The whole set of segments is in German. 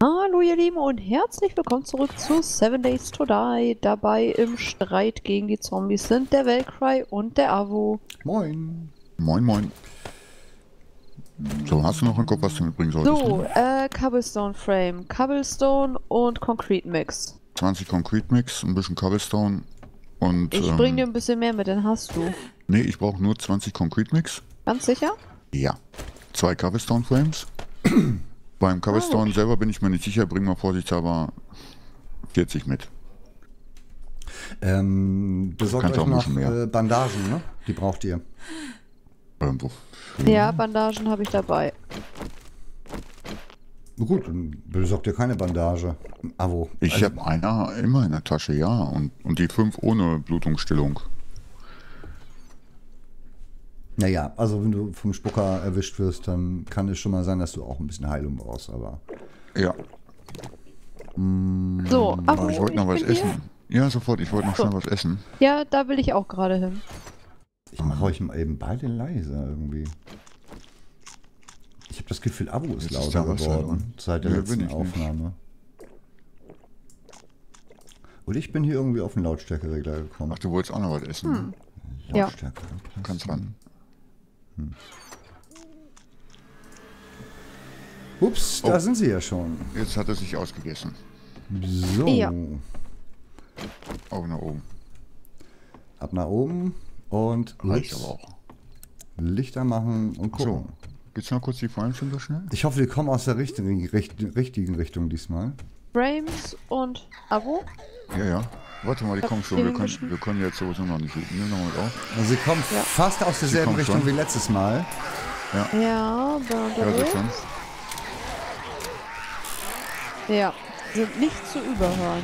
Hallo ihr Lieben und herzlich willkommen zurück zu Seven Days to Die. Dabei im Streit gegen die Zombies sind der Velcry und der Avo. Moin. Moin, moin. So, hast du noch einen Kopf, was du mitbringen solltest? So, ne? äh, Cobblestone Frame, Cobblestone und Concrete Mix. 20 Concrete Mix, ein bisschen Cobblestone und. Ich ähm, bring dir ein bisschen mehr mit, den hast du. Nee, ich brauche nur 20 Concrete Mix. Ganz sicher? Ja. Zwei Cobblestone Frames. Beim Cobblestone selber bin ich mir nicht sicher, bring mal vorsichtshalber 40 mit. Ähm, besorgt euch noch äh, Bandagen, ne? Die braucht ihr. Ja, Bandagen habe ich dabei. Na Gut, dann besorgt ihr keine Bandage. Avo. Ich Also, habe einer immer in der Tasche, ja. Und, und die fünf ohne Blutungsstillung. Naja, also wenn du vom Spucker erwischt wirst, dann kann es schon mal sein, dass du auch ein bisschen Heilung brauchst, aber. Ja. So, Avo, Aber ich wollte noch was bin hier. essen. Ja, sofort, ich wollte noch So. schnell was essen. Ja, da will ich auch gerade hin. Ich mache euch mal eben beide leiser irgendwie. Ich habe das Gefühl, Abo ist Jetzt lauter geworden seit der Nee, letzten ich nicht. Aufnahme. Und ich bin hier irgendwie auf den Lautstärkeregler gekommen. Ach, du wolltest auch noch was essen. Hm. ja. Lautstärke. Du kannst ran. Ups, da Oh. sind sie ja schon. Jetzt hat er sich ausgegessen. So. Ja. Augen nach oben. Ab nach oben und Reicht Licht- aber auch. Lichter machen und So. gucken. Geht's noch kurz die Frames schon so schnell? Ich hoffe, wir kommen aus der richtigen, richt, richtigen Richtung diesmal. Frames und Avo. Ja, ja. Warte mal, die kommen schon. Wir können, wir können jetzt sowieso noch nicht suchen. Nimm noch mal auf. Also sie kommen Ja. fast aus derselben Richtung schon. wie letztes Mal. Ja, Ja, so unterwegs. schon. Ja, sind nicht zu überhören.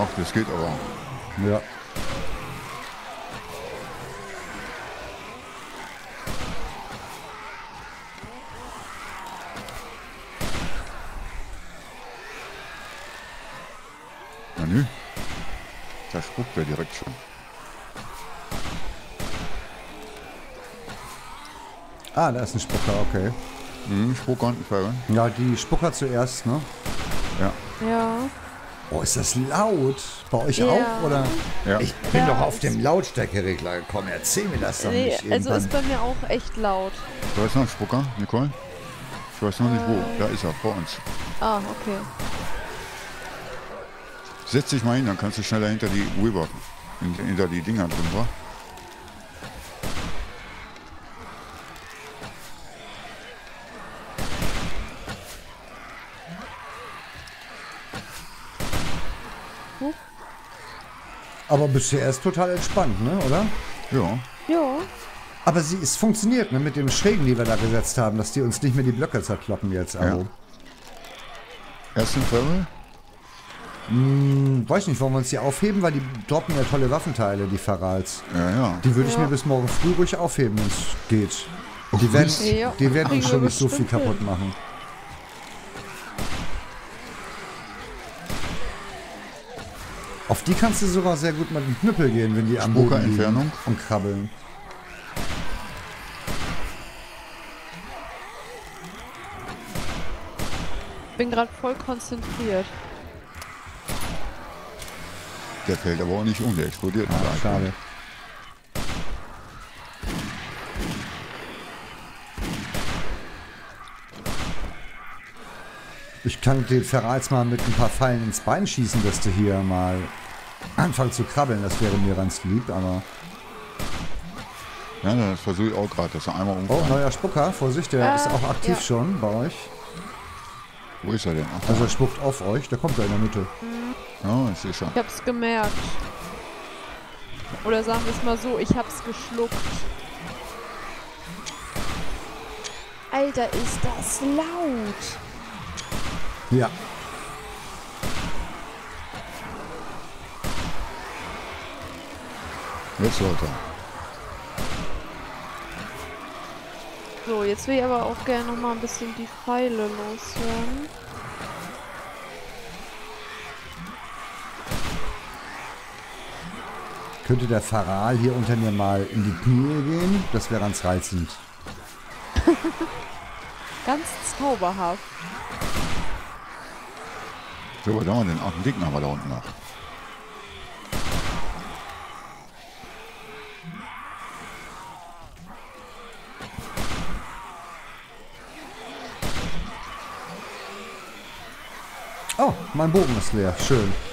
Ach, das geht aber. Ja. Da spuckt er direkt schon. Ah, da ist ein Spucker, okay. Hm, Spuck und Ferre. Ja, die Spucker zuerst, ne? Ja. Ja. Oh, ist das laut? Bei euch Ja. auch? Oder? Ja. Ich bin Ja, doch auf ist- dem Lautstärkeregler gekommen. Erzähl mir das doch Nee, nicht also irgendwann. ist bei mir auch echt laut. Du hast noch einen Spucker, Nicole? Ich weiß noch nicht wo. Äh. Da ist er, vor uns. Ah, okay. Setz dich mal hin, dann kannst du schneller hinter die Weaver, hin- hinter die Dinger drin, wa? Aber bisher ist total entspannt, ne? Oder? Ja. Ja. Aber sie, es funktioniert, ne? Mit dem Schrägen, die wir da gesetzt haben, dass die uns nicht mehr die Blöcke zerkloppen jetzt. Also, Ersten Ferre? Hm, weiß nicht, wollen wir uns die aufheben, weil die droppen ja tolle Waffenteile, die Farals. Ja, ja. Die würde ich Ja. mir bis morgen früh ruhig aufheben, wenn es geht. Die werden, Ja, die werden uns schon nicht so viel kaputt machen. Auf die kannst du sogar sehr gut mit dem Knüppel gehen, wenn die am Boden liegen Spucker-Entfernung? und krabbeln. Bin gerade voll konzentriert. Der fällt aber auch nicht um, der explodiert. Ah, schade. Ich kann den Ferrals mal mit ein paar Pfeilen ins Bein schießen, dass du hier mal anfangen zu krabbeln. Das wäre mir ganz lieb, aber... Ja, das versuche ich auch gerade, dass er einmal Oh, umfällt. neuer Spucker. Vorsicht, der Äh, ist auch aktiv ja. schon bei euch. Wo ist er denn? Ach, Also er spuckt auf euch. Der kommt da in der Mitte. Ja, ich sehe schon. Ich hab's gemerkt. Oder sagen wir es mal so, ich hab's geschluckt. Alter, ist das laut. Ja. Jetzt läuft er. So, jetzt will ich aber auch gerne noch mal ein bisschen die Pfeile loswerden. Könnte der Pharal hier unter mir mal in die Knie gehen? Das wäre ganz reizend. Ganz zauberhaft. So, was haben wir denn? Ach, einen Gegner haben wir da unten noch. Oh, mein Bogen ist leer. Schön.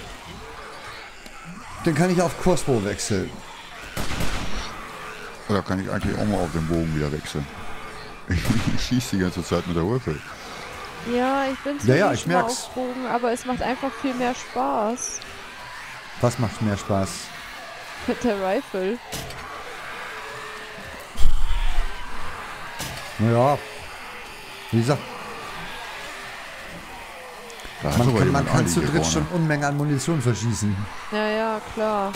Den kann ich auf Crossbow wechseln. Oder kann ich eigentlich auch mal auf den Bogen wieder wechseln? Ich schieße die ganze Zeit mit der Würfel. Ja, ich bin Ja, ja, zwar ich merk's. auf Bogen, aber es macht einfach viel mehr Spaß Was macht mehr Spaß? mit der Rifle. Naja. Wie gesagt, Da man aber kann, man kann zu dritt schon Unmengen an Munition verschießen. Ja, ja, klar.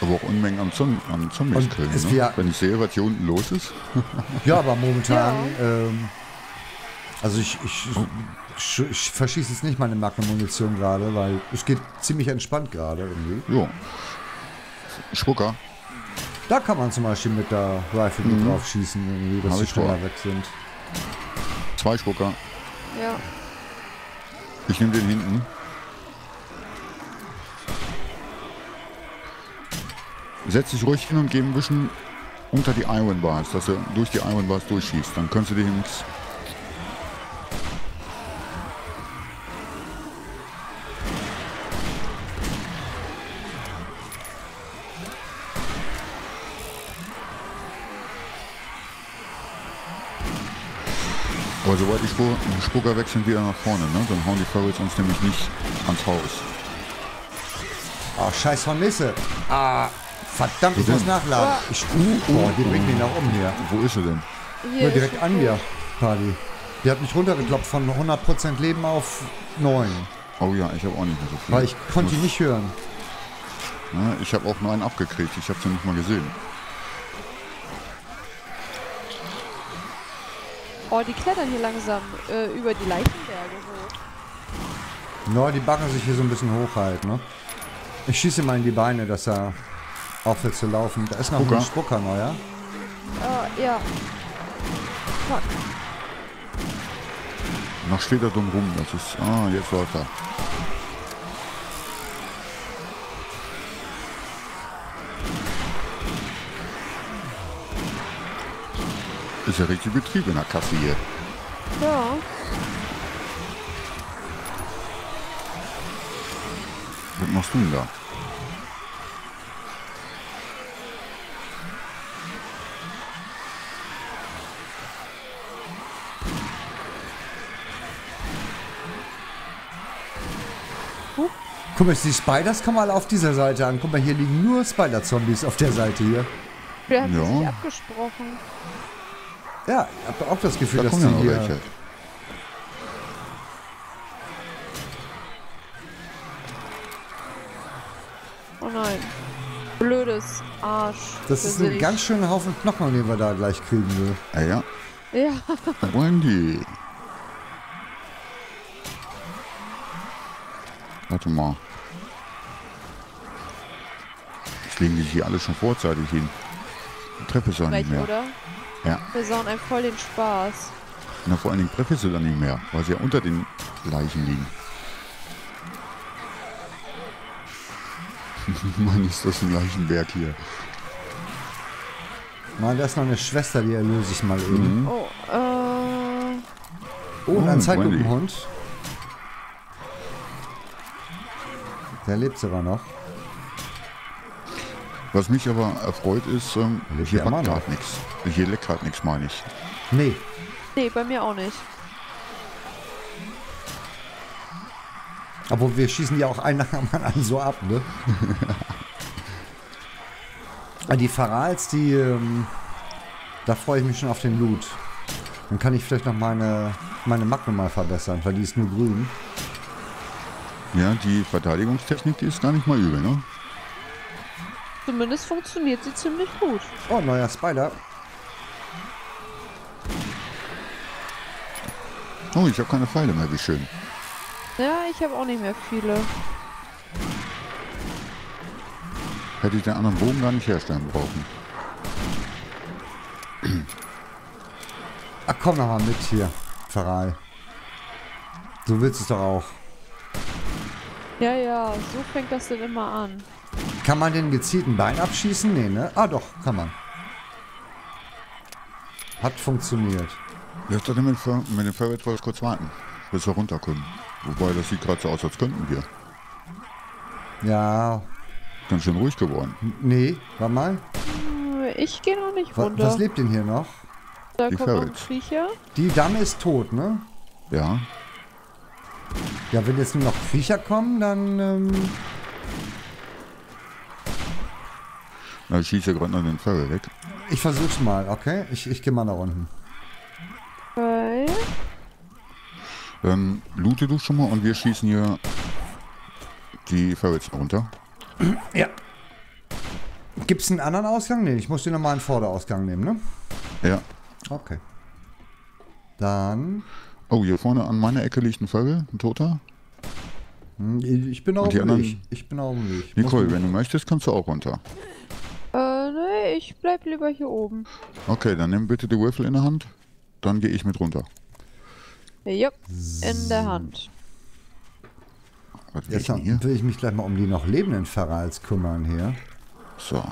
Aber auch Unmengen an, Zom an Zombies killen. es Ne? Wenn ich sehe, was hier unten los ist. Ja, aber momentan, Ja. ähm, also ich, ich, ich, ich verschieße jetzt nicht meine Magnum-Munition gerade, weil es geht ziemlich entspannt gerade irgendwie. Jo. Spucker. Da kann man zum Beispiel mit der Rifle gut drauf schießen, irgendwie, dass Hab die vor. schneller weg sind. Zwei Spucker. Ja. Ich nehme den hinten. Setz dich ruhig hin und geh ein bisschen unter die Iron Bars, dass du durch die Iron Bars durchschießt. Dann kannst du dich ins... sobald die Spur, die Spucker wechseln wieder nach vorne, ne? dann hauen die Furries uns nämlich nicht ans Haus. Ah, scheiß Hornisse. Ah, verdammt, ich Wo muss denn? nachladen. Ich, uh, boah, die bringt mich nach um hier. Wo ist sie denn? Hier Ja, ist direkt an mir, Party. Die hat mich runtergekloppt von 100% Leben auf 9. Oh ja, ich habe auch nicht mehr so viel. Weil ich konnte die nicht hören. Ja, ich habe auch nur einen abgekriegt. Ich habe sie nicht mal gesehen. Oh, die klettern hier langsam äh, über die Leichenberge hoch. No, die backen sich hier so ein bisschen hoch halt, ne? Ich schieße mal in die Beine, dass er aufhört zu laufen. Da ist noch Spucker. ein Spucker neuer. Ah, ja. Fuck. Noch steht er dumm rum. Das ist. Ah, jetzt läuft er. Ist ja richtig Betrieb in der Kasse hier. Ja. Was machst du denn da? Guck mal, die Spiders kommen alle auf dieser Seite an. Guck mal, hier liegen nur Spider-Zombies auf der Seite hier. Wir haben Ja. sich abgesprochen. Ja, ich hab auch das Gefühl, Da dass kommen ja die noch hier... welche. Oh nein. Blödes Arsch. Das ist ein ganz schöner Haufen Knochen, den wir da gleich kriegen will. Ah ja, Ja. wo wollen die? Warte mal. Jetzt legen die hier alle schon vorzeitig hin. Frech, nicht mehr. oder? Ja, Wir sauen einem voll den Spaß. na, vor allen Dingen Treppe ist sie dann nicht mehr, weil sie ja unter den Leichen liegen. Mann, ist das ein Leichenberg hier. Mann, da ist noch eine Schwester, die erlöse ich mal eben. Oh, äh. Oh, und ein Oh, Zeitlupenhund. Der lebt aber noch. Was mich aber erfreut ist, ähm, hier noch. gerade nichts. Hier leckt gerade nichts, meine ich. Nee, Nee, bei mir auch nicht. aber wir schießen ja auch einen nach dem anderen so ab, ne? Ah, die Farals, die, ähm, da freue ich mich schon auf den Loot. Dann kann ich vielleicht noch meine, meine Magnum mal verbessern, weil die ist nur grün. Ja, die Verteidigungstechnik, die ist gar nicht mal übel, ne? Zumindest funktioniert sie ziemlich gut. Oh, neuer Spider. Oh, ich habe keine Pfeile mehr, wie schön. Ja, ich habe auch nicht mehr viele. Hätte ich den anderen Bogen gar nicht herstellen brauchen. Ach, komm noch mal mit hier. Pfarrer. So willst du es doch auch. Ja, ja, so fängt das denn immer an. Kann man den gezielten Bein abschießen? Nee, ne? Ah, doch, kann man. Hat funktioniert. Jetzt sollte mit, Fer- mit dem Ferret wohl kurz warten, bis wir runter können. Wobei, das sieht gerade so aus, als könnten wir. Ja, Ganz schön ruhig geworden. nee, warte mal. Äh, Ich gehe noch nicht Wa- runter. Was lebt denn hier noch? da Die kommt ein. Kriecher. Die Dame ist tot, ne? Ja, Ja, wenn jetzt nur noch Kriecher kommen, dann, ähm, na, ich schieße gerade noch den Ferret weg. ich versuch's mal, okay? Ich, ich geh mal nach unten. Okay. Dann loote du schon mal und wir schießen hier die Ferrets runter. Ja. Gibt's einen anderen Ausgang? Nee, ich muss den normalen Vorderausgang nehmen, ne? Ja. Okay. Dann, Oh, hier vorne an meiner Ecke liegt ein Ferret, ein toter. hm, ich bin anderen- Weg. Ich bin dem Weg. Nicole, wenn du möchtest, kannst du auch runter. Nee, ich bleib lieber hier oben. Okay, dann nimm bitte die Würfel in der Hand. Dann gehe ich mit runter. Jupp, in der Hand. Was will ich Jetzt hier? will ich mich gleich mal um die noch lebenden Ferals kümmern hier. So,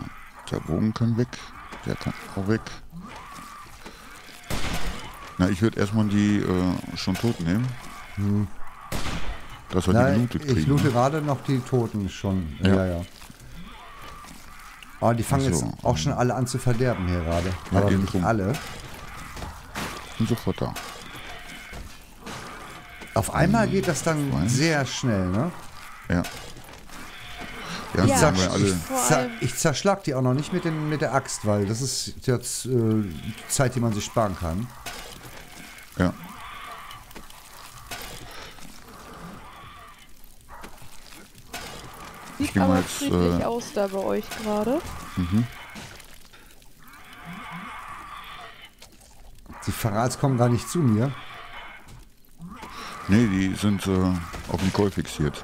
der Bogen kann weg. Der kann auch weg. Na, ich würde erstmal die äh, schon tot nehmen. Dass wir die Nein, gelootet kriegen. ich loote gerade noch die Toten schon. Ja, Ja. ja. Aber die fangen So. jetzt auch schon alle an zu verderben hier gerade. Ja, Aber eben nicht drum. alle. Bin sofort da. Auf einmal geht das dann Zwei. sehr schnell, ne? Ja. Ja, Ja, wir ich, zer ich zerschlag die auch noch nicht mit, den, mit der Axt, weil das ist jetzt äh, Zeit, die man sich sparen kann. Ja. Sieht geh mal aber jetzt, friedlich äh, aus da bei euch gerade. Die Verrats kommen gar nicht zu mir. Nee, die sind äh, auf Nicole fixiert.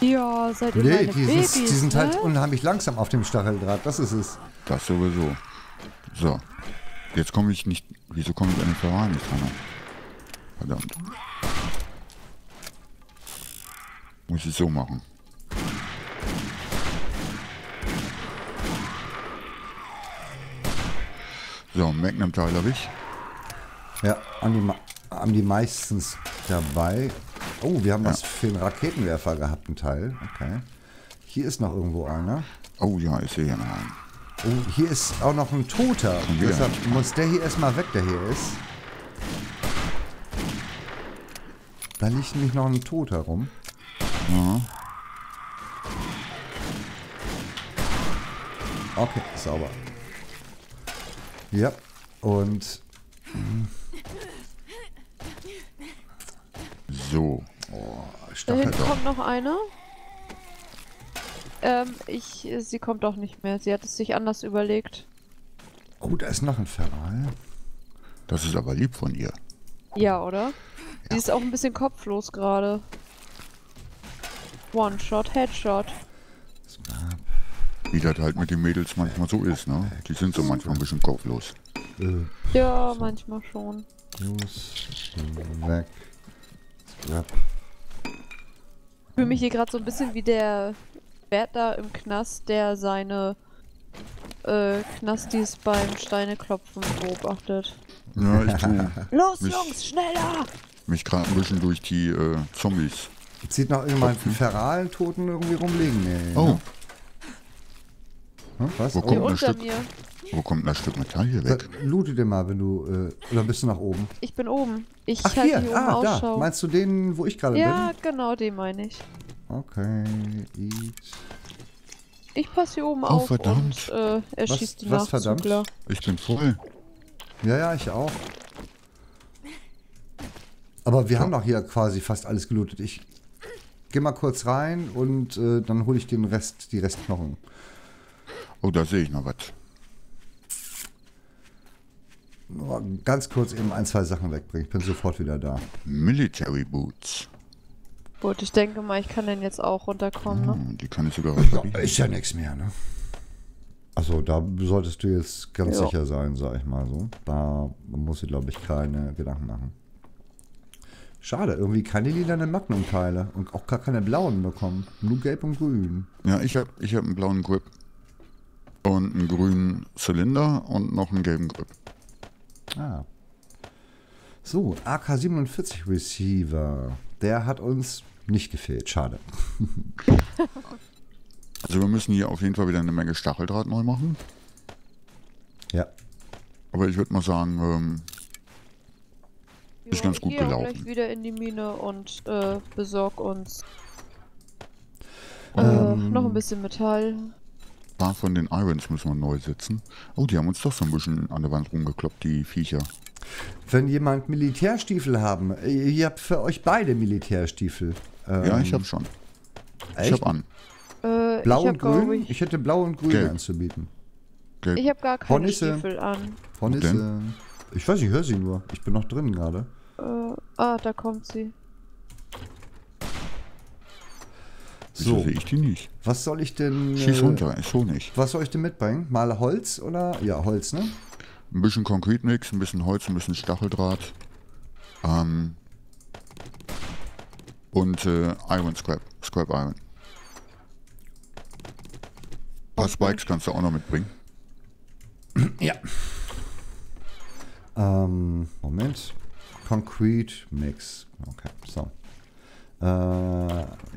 Ja, seid ihr Nee, meine die, Babys, sind, die sind ne? halt unheimlich langsam auf dem Stacheldraht. Das ist es. Das sowieso. So. Jetzt komme ich nicht. Wieso komme ich an den Verwahr nicht ran? Verdammt. Muss ich so machen. So, Magnum-Teil habe ich. Ja, haben die, haben die meistens dabei. Oh, wir haben was für einen Raketenwerfer gehabt, ein Teil. Okay. Hier ist noch irgendwo einer. Oh ja, ich sehe hier noch einen. Oh, hier ist auch noch ein Toter. Deshalb muss der hier erstmal weg, der hier ist. Da liegt nämlich noch ein Toter rum. Ja. Okay, sauber. Ja, und So. Da Stachel. hinten kommt noch einer. Ähm, ich, sie kommt doch nicht mehr. Sie hat es sich anders überlegt. Oh, da ist noch ein Feral. Das ist aber lieb von ihr. Ja, oder? Sie ist auch ein bisschen kopflos gerade. One-Shot, Headshot. Wie das halt mit den Mädels manchmal so ist, ne? Die sind so manchmal ein bisschen kopflos. Äh, Ja, manchmal schon. los, weg. Scrap. Ich fühle mich hier gerade so ein bisschen wie der Wärter im Knast, der seine äh, Knastis beim Steineklopfen beobachtet. Ja, ich tue Los, Mich- Jungs, schneller! mich gerade ein bisschen durch die äh, Zombies. Sieht noch irgendjemand einen feralen Toten irgendwie rumliegen? Nee. Oh, Ne? Hm, was? Wo Hier kommt Oh, ein Stück- mir. wo kommt das Stück Metall hier da, weg? loote den mal, wenn du. Äh, oder bist du nach oben? Ich bin oben. Ich Ach, hier. hier oben Ah, da. Meinst du den, wo ich gerade ja, genau, den meine ich. bin? Okay. Eat. Ich passe hier oben Oh, auf verdammt. und äh, er Was- schießt die was verdammt? Ich bin voll. Ja, ja, ich auch. Aber wir haben doch hier quasi fast alles gelootet. Ich gehe mal kurz rein und äh, dann hole ich den Rest, die Restknochen. Oh, da sehe ich noch was. Nur ganz kurz eben ein, zwei Sachen wegbringen. Ich bin sofort wieder da. Military Boots. Gut, ich denke mal, ich kann denn jetzt auch runterkommen, ne? Hm, Die kann ich sogar reparieren. Ist ja nichts mehr, ne? Also da solltest du jetzt ganz Ja. sicher sein, sag ich mal so. Da muss ich, glaube ich, keine Gedanken machen. Schade, irgendwie keine lilanen Magnum-Teile und auch gar keine blauen bekommen. Nur gelb und grün. Ja, ich habe ich hab einen blauen Grip und einen grünen Zylinder und noch einen gelben Grip. Ah. So, AK-47 Receiver. Der hat uns nicht gefehlt. Schade. Also wir müssen hier auf jeden Fall wieder eine Menge Stacheldraht neu machen. Ja. Aber ich würde mal sagen, ähm, Ist ganz gut ich gelaufen. gleich wieder in die Mine und äh, besorg uns Ähm. äh, noch ein bisschen Metall. Ein paar von den Irons müssen wir neu setzen. Oh, die haben uns doch so ein bisschen an der Wand rumgekloppt, die Viecher. Wenn jemand Militärstiefel haben, äh, ihr habt für euch beide Militärstiefel. Ähm, Ja, ich habe schon. Ich echt? habe an. Äh, Blau ich hab, und grün? Ich, Ich hätte blau und grün Gelb. anzubieten. Gelb. ich habe gar keine Hornisse. Stiefel an. Hornisse. Ich weiß, ich höre sie nur. Ich bin noch drin gerade. Äh, ah, da kommt sie. Wieso So, sehe ich die nicht? was soll ich denn. Schieß äh, runter, ist so nicht. Was soll ich denn mitbringen? Mal Holz oder? Ja, Holz, ne? Ein bisschen Konkretmix, ein bisschen Holz, ein bisschen Stacheldraht. Ähm, und äh, Iron Scrap. Scrap Iron. Ein paar Spikes kannst du auch noch mitbringen. Ja. Ähm, Moment. Concrete Mix. Okay, so. Äh,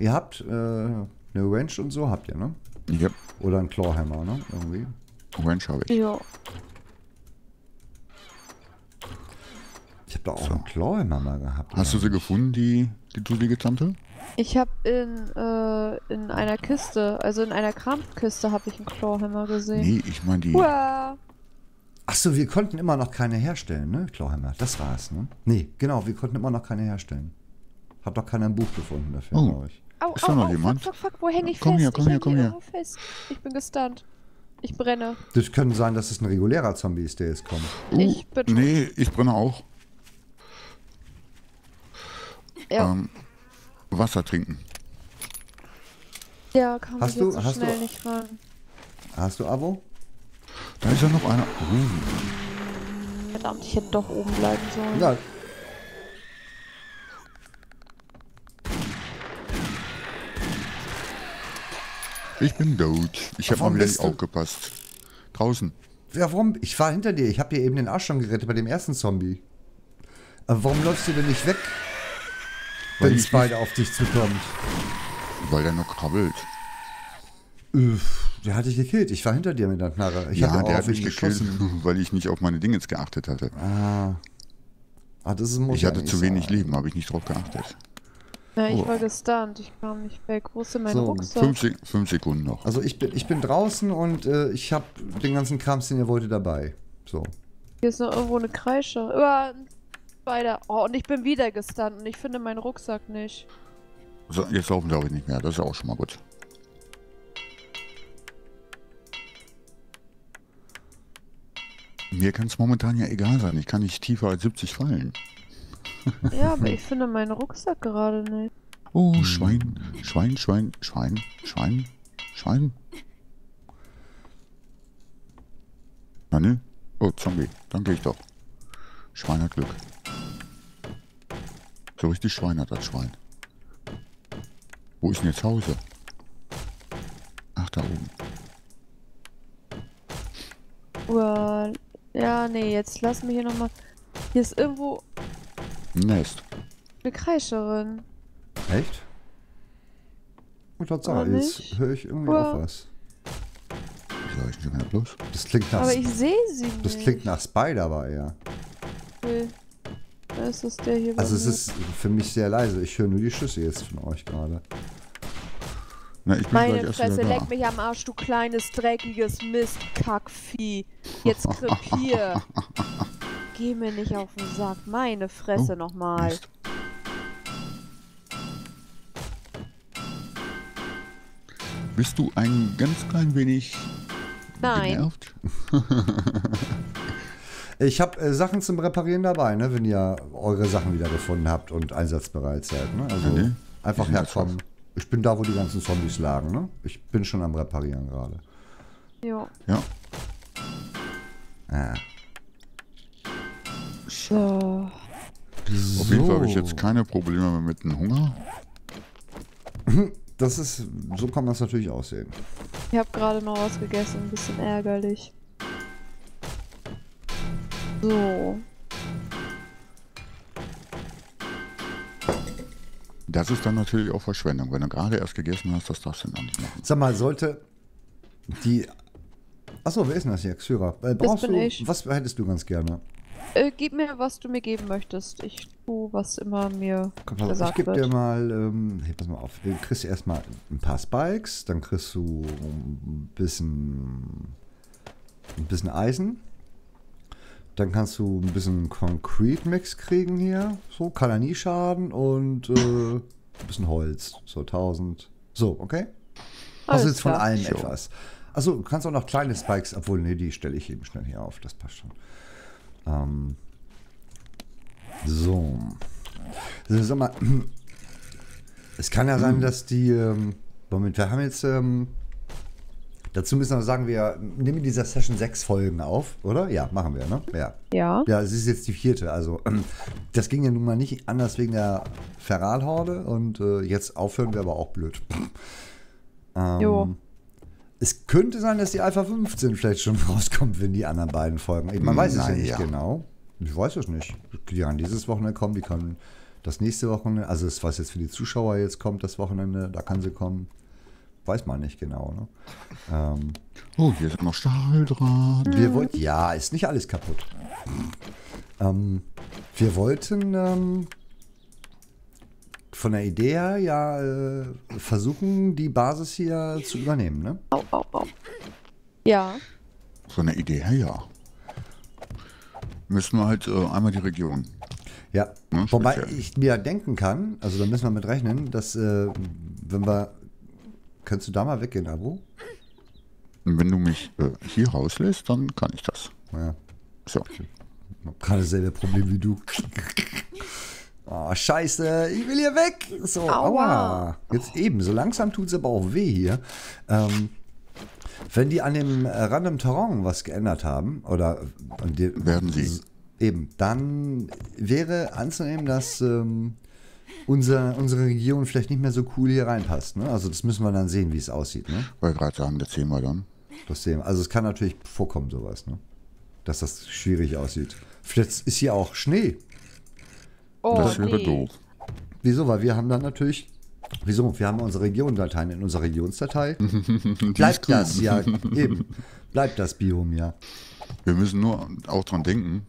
ihr habt äh, eine Wrench und so, habt ihr, ne? Yep, Oder ein Clawhammer, ne? Irgendwie. Wrench habe ich. Ja. Ich habe da auch einen Clawhammer mal gehabt. Hast du sie gefunden, die, die dullige Tante? Ich habe in, äh, in einer Kiste, also in einer Kramkiste, habe ich einen Clawhammer gesehen. Nee, ich meine die. Uah. Achso, wir konnten immer noch keine herstellen, ne? Clawhammer, das war's, ne? Nee, genau, wir konnten immer noch keine herstellen. Hab doch keiner ein Buch gefunden dafür, Oh. glaube ich. Au, Ist au, da noch au, jemand? Fuck, fuck, fuck, wo hänge ich Komm fest? her, komm ich her, häng komm hier fest. Ich bin gestunt. Ich brenne. Das könnte sein, dass es ein regulärer Zombie ist, der jetzt kommt. Ich bin tot. Uh, Nee, ich brenne auch. Ja, Ähm, Wasser trinken. ja, kann ich du- so hast du- schnell nicht ran. Hast du Abo? Da ist ja noch einer. Uh, Verdammt, ich hätte doch oben bleiben sollen. Ja. Ich bin tot. Ich habe mal wieder nicht aufgepasst. Draußen. Ja, warum? Ich war hinter dir. Ich habe dir eben den Arsch schon gerettet bei dem ersten Zombie. Aber warum läufst du denn nicht weg, Weil wenn ich Spider auf dich zukommt? Weil der noch krabbelt. Üff, der hat dich gekillt. Ich war hinter dir mit der Knarre. Ich ja, der hat mich gekillt, weil ich nicht auf meine Dingens geachtet hatte. Ah. Ah, das ist, muss Ich hatte zu wenig sein. Leben, habe ich nicht drauf geachtet. Ja, ich Oh. war gestunt. Ich kam nicht weg. Wo ist denn mein So, Rucksack? Fünf, Sek fünf Sekunden noch. Also ich bin, ich bin draußen und äh, ich habe den ganzen Krams, den ihr wolltet, dabei. So. Hier ist noch irgendwo eine Kreische. Uah, Spider. Oh, und ich bin wieder gestunt und ich finde meinen Rucksack nicht. So, jetzt laufen glaube ich nicht mehr. Das ist ja auch schon mal gut. Mir kann es momentan ja egal sein. Ich kann nicht tiefer als 70 fallen. Ja, aber ich finde meinen Rucksack gerade nicht. Oh, Schwein, Schwein, Schwein, Schwein, Schwein, Schwein. Na ne? Oh, Zombie. Dann gehe ich doch. Schwein hat Glück. So richtig Schwein hat das Schwein. Wo ist denn jetzt Hause? Ach, da oben. Uah, ja, nee, jetzt lass mich hier nochmal. Hier ist irgendwo Nest. eine Kreischerin. Echt? Und Oder Tatsache, jetzt nicht? höre ich irgendwie Uah. auf was. Wie soll ich denn schon bloß? Das klingt nach, Aber ich sehe sie nicht. das klingt nach Spider, aber eher. Okay. Da ist es der hier bei Also es mir. ist für mich sehr leise. Ich höre nur die Schüsse jetzt von euch gerade. Na, ich bin Meine Fresse, leck mich am Arsch, du kleines, dreckiges Mistkackvieh. Jetzt krepier. Geh mir nicht auf den Sack. Meine Fresse Oh, nochmal. Mist. Bist du ein ganz klein wenig Nein. genervt? Ich habe äh, Sachen zum Reparieren dabei, ne, wenn ihr eure Sachen wieder gefunden habt und einsatzbereit seid. Ne? Also Ja, ne? einfach herkommen. Ich bin da, wo die ganzen Zombies lagen. Ne? Ich bin schon am Reparieren gerade. Ja. Ja. Ah. So. Auf jeden Fall habe ich jetzt keine Probleme mehr mit dem Hunger. Das ist, so kann man es natürlich aussehen. Ich habe gerade noch was gegessen, ein bisschen ärgerlich. So. Das ist dann natürlich auch Verschwendung. Wenn du gerade erst gegessen hast, das darfst du dann nicht machen. Sag mal, sollte die. Achso, wer ist denn das hier? Xyra. Äh, brauchst bin du. ich. Was hättest du ganz gerne? Äh, gib mir, was du mir geben möchtest. Ich tu, was immer mir Komm, pass auf, ich gesagt gebe dir wird. mal. Ähm, hey, pass mal auf. Du kriegst erstmal ein paar Spikes, dann kriegst du ein bisschen. Ein bisschen Eisen. Dann kannst du ein bisschen Concrete Mix kriegen hier. So, kann er nie schaden. Und äh, ein bisschen Holz. So 1000. So, okay? Also Alles jetzt von allem Sure. etwas. Also du kannst auch noch kleine Spikes, obwohl, nee, die stelle ich eben schnell hier auf. Das passt schon. Ähm, so. Also, sag mal, es kann ja sein, dass die, ähm, Moment, wir haben jetzt, ähm, dazu müssen wir sagen, wir nehmen in dieser Session sechs Folgen auf, oder? Ja, machen wir, ne? Ja. Ja. Ja, es ist jetzt die vierte. Also, ähm, das ging ja nun mal nicht anders wegen der Feralhorde und äh, jetzt aufhören wäre aber auch blöd. Ähm, Jo. Es könnte sein, dass die Alpha 15 vielleicht schon rauskommt, wenn die anderen beiden folgen. Man weiß es ja nicht Naja. genau. Ich weiß es nicht. Die kann dieses Wochenende kommen, die kann das nächste Wochenende, also das, was jetzt für die Zuschauer jetzt kommt, das Wochenende, da kann sie kommen. Weiß man nicht genau. Ne? Ähm, Oh, hier ist noch Stahldraht. wir wollten, ja, ist nicht alles kaputt. Ähm, wir wollten ähm, von der Idee her ja äh, versuchen, die Basis hier zu übernehmen. Ne? Au, au, au. Ja. So eine Idee her, ja. Müssen wir halt äh, einmal die Region. Ja, Ne, wobei speziell. ich mir denken kann, also da müssen wir mit rechnen, dass äh, wenn wir, kannst du da mal weggehen, Abo? Und wenn du mich äh, hier rauslässt, dann kann ich das. Ja, So. ich hab gerade dasselbe Problem wie du. Oh, scheiße, ich will hier weg. So, aua. Aua. Jetzt eben, so langsam tut es aber auch weh hier. Ähm, wenn die an dem äh, Random Terrain was geändert haben, oder an dem, Werden sie. Eben, dann wäre anzunehmen, dass ähm, unser, unsere Region vielleicht nicht mehr so cool hier reinpasst. Ne? Also das müssen wir dann sehen, wie es aussieht. Ne? Weil gerade sagen, das sehen wir dann. Das sehen. Also es kann natürlich vorkommen, sowas, ne? Dass das schwierig aussieht. Vielleicht ist hier auch Schnee. Oh, das wäre nee. doof. Wieso? Weil wir haben dann natürlich. Wieso? Wir haben unsere Regiondateien. In unserer Regionsdatei bleibt das ja eben. Bleibt das Biom ja. Wir müssen nur auch dran denken,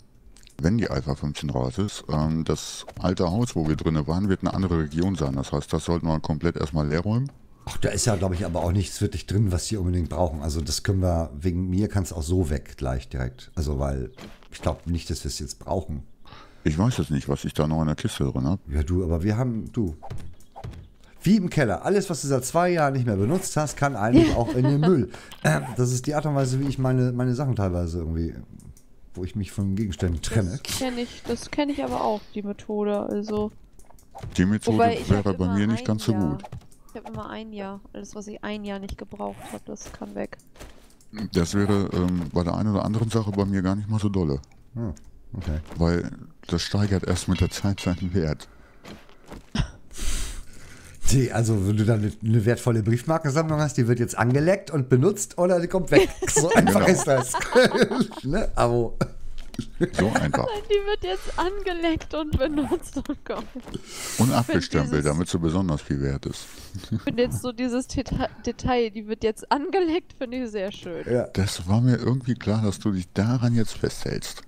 wenn die Alpha 15 raus ist, ähm, das alte Haus, wo wir drinnen waren, wird eine andere Region sein. Das heißt, das sollten wir komplett erstmal leer räumen. Ach, da ist ja, glaube ich, aber auch nichts wirklich drin, was sie unbedingt brauchen. Also das können wir, wegen mir kann es auch so weg gleich direkt. Also weil ich glaube nicht, dass wir es jetzt brauchen. Ich weiß jetzt nicht, was ich da noch in der Kiste drin habe. Ja, du, aber wir haben, du. Wie im Keller. Alles, was du seit zwei Jahren nicht mehr benutzt hast, kann eigentlich auch in den Müll. Ähm, das ist die Art und Weise, wie ich meine, meine Sachen teilweise irgendwie, wo ich mich von Gegenständen trenne. Das kenne ich, das kenne ich aber auch, die Methode. Also. Die Methode wäre bei mir nicht ganz so Jahr. gut. Ich habe immer ein Jahr. Alles, was ich ein Jahr nicht gebraucht habe, das kann weg. Das wäre ähm, bei der einen oder anderen Sache bei mir gar nicht mal so dolle. Hm, okay. Weil das steigert erst mit der Zeit seinen Wert. Die, also, wenn du dann eine, eine wertvolle Briefmarkensammlung hast, die wird jetzt angeleckt und benutzt oder die kommt weg. So einfach Genau. ist das. ne? Aber So einfach. Die wird jetzt angeleckt und benutzt und kommt. Und abgestempelt, damit sie besonders viel wert ist. Ich finde jetzt so dieses Deta Detail, die wird jetzt angeleckt, finde ich sehr schön. ja. Das war mir irgendwie klar, dass du dich daran jetzt festhältst.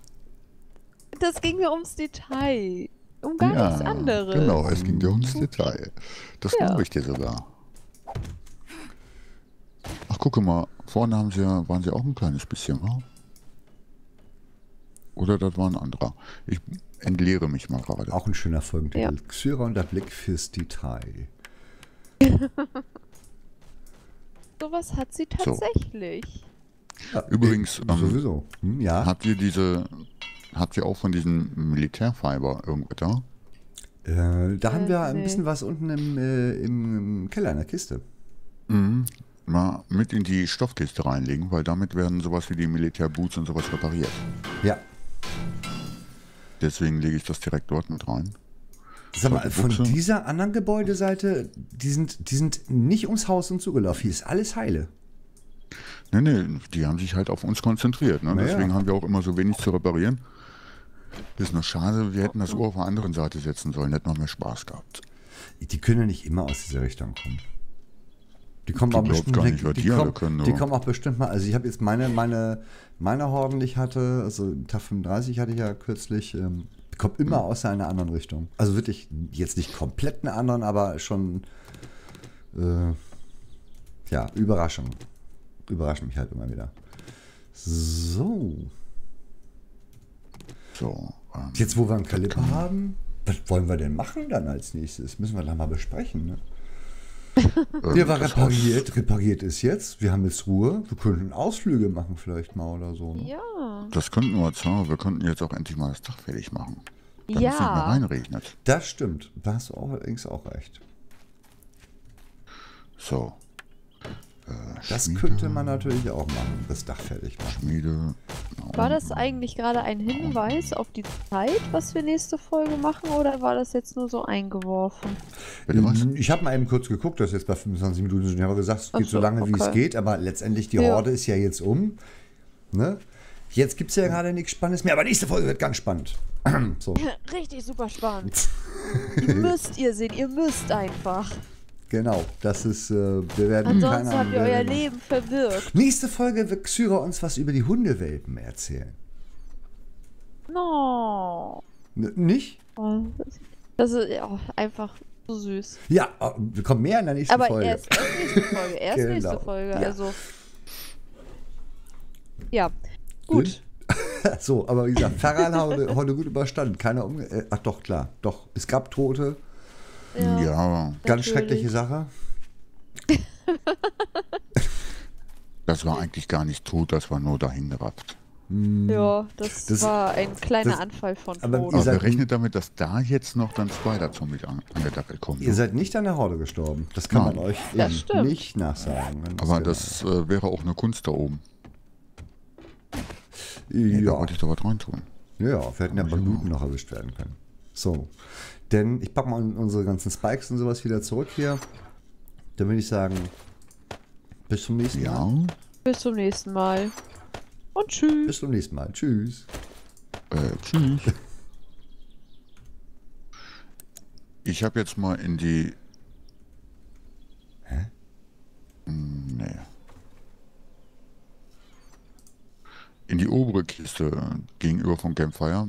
Das ging mir ums Detail. Um gar nichts anderes. Genau, es ging dir ums Detail. Das Ja. glaube ich dir sogar. Ach, gucke mal, vorne haben sie ja, waren sie auch ein kleines bisschen, wa? Oder das war ein anderer. Ich entleere mich mal gerade. Auch ein schöner Folgentitel. Ja. Xyra und der Blick fürs Detail. Sowas hat sie So. tatsächlich. Ja, Übrigens, äh, ähm, sowieso. Hm, ja. Habt ihr diese, habt ihr auch von diesen Militärfiber irgendwas da? Äh, da haben Äh, wir ein nee. bisschen was unten im, äh, im, Keller in der Kiste. Mhm. mal mit in die Stoffkiste reinlegen, weil damit werden sowas wie die Militärboots und sowas repariert. Ja. Deswegen lege ich das direkt dort mit rein. Sag mal, von dieser anderen Gebäudeseite, die sind, die sind nicht ums Haus und zugelaufen. Hier ist alles heile. Nee, nee, die haben sich halt auf uns konzentriert. Ne? Na ja. Deswegen haben wir auch immer so wenig zu reparieren. Ist nur schade, wir hätten das Uhr auf der anderen Seite setzen sollen, hätten noch mehr Spaß gehabt. Die können ja nicht immer aus dieser Richtung kommen. Die kommen Die auch bestimmt nicht, die, die kommen, können, die kommen auch bestimmt mal. Also ich habe jetzt meine, meine, meine Horden, die ich hatte, also Tag 35 hatte ich ja kürzlich, ähm, die kommt immer Hm. aus einer anderen Richtung. Also wirklich jetzt nicht komplett eine anderen, aber schon äh, ja, Überraschung. Überraschen mich halt immer wieder. So. So. Ähm, Jetzt, wo wir einen Kaliber haben, was wollen wir denn machen dann als nächstes? Müssen wir da mal besprechen, ne? Der war das repariert, repariert ist jetzt. Wir haben jetzt Ruhe. Wir könnten Ausflüge machen vielleicht mal oder so. Ne? Ja. Das könnten wir jetzt, ja, wir könnten jetzt auch endlich mal das Dach fertig machen. Damit es nicht mehr Ja. reinregnet. Das stimmt. Da hast du auch allerdings auch recht. So. Äh, Das Schmiede, könnte man natürlich auch machen, das Dach fertig machen. Schmiede. na, War das eigentlich gerade ein Hinweis auf die Zeit, was wir nächste Folge machen, oder war das jetzt nur so eingeworfen? Ich habe mal eben kurz geguckt, das ist jetzt bei 25 Minuten. Ich habe gesagt, es geht so so, lange, wie es okay. geht, aber letztendlich die Ja. Horde ist ja jetzt um. Ne? Jetzt gibt es ja gerade nichts Spannendes mehr, aber nächste Folge wird ganz spannend. so, Richtig super spannend. ihr müsst ihr sehen, ihr müsst einfach. Genau. Das ist, äh, wir werden Ansonsten keine habt ihr euer Leben verwirkt. Nächste Folge wird Xyra uns was über die Hundewelpen erzählen. No. N nicht? Oh, Das ist ja, einfach so süß. Ja, äh, wir kommen mehr in der nächsten Aber Folge. erst, erst nächste Folge. Erst Genau. nächste Folge. Ja. Also. Ja. Gut. So, aber wie gesagt, Ferran gut überstanden. Keiner umge äh, Ach doch, klar. Doch, es gab Tote. Ja. Ja, aber Ganz schreckliche Sache. das war eigentlich gar nicht tot, das war nur dahingerafft. Ja, das, Das- war ein kleiner das- Anfall von aber Tod. ihr Aber seid- rechnet damit, dass da jetzt noch dann Spider-Zombies an, angedackelt kommen? Ihr seid nicht an der Horde gestorben. Das kann man Nein. euch eben stimmt. nicht nachsagen. Aber genau- das äh, wäre auch eine Kunst da oben. Da Ja, wollte ich da was reintun. ja, wir hätten ja bei Looten noch erwischt werden können. So. Denn ich packe mal unsere ganzen Spikes und sowas wieder zurück hier. Dann würde ich sagen, bis zum nächsten Ja, Mal. Bis zum nächsten Mal. Und tschüss. Bis zum nächsten Mal. Tschüss. äh, tschüss. Ich habe jetzt mal in die... Hä? Hm, Nee. In die obere Kiste gegenüber vom Campfire